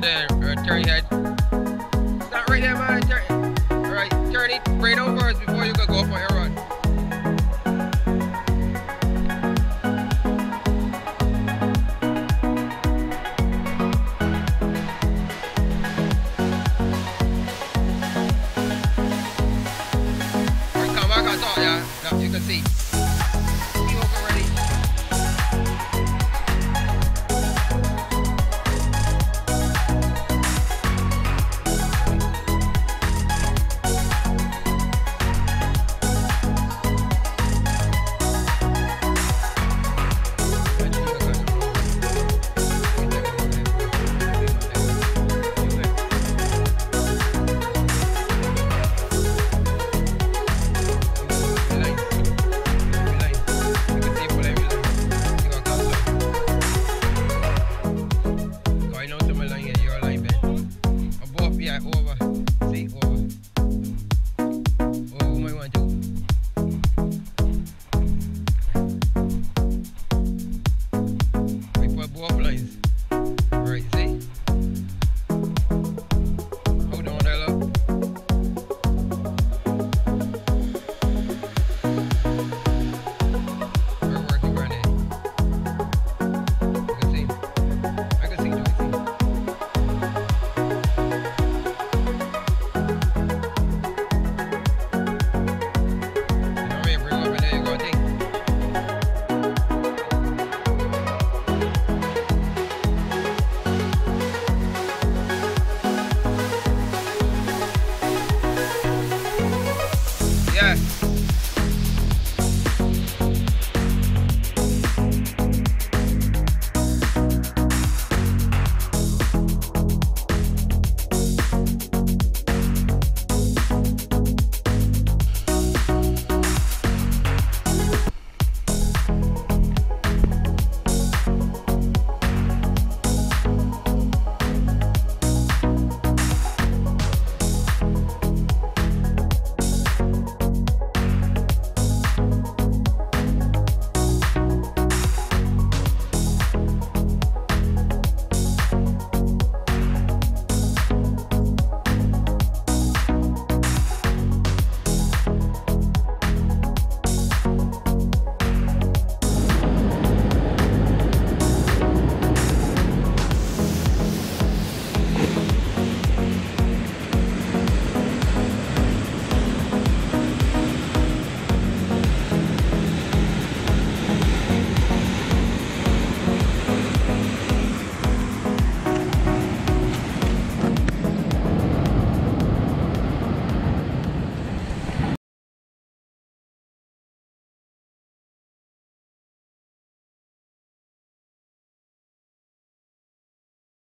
terry had